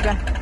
Okay.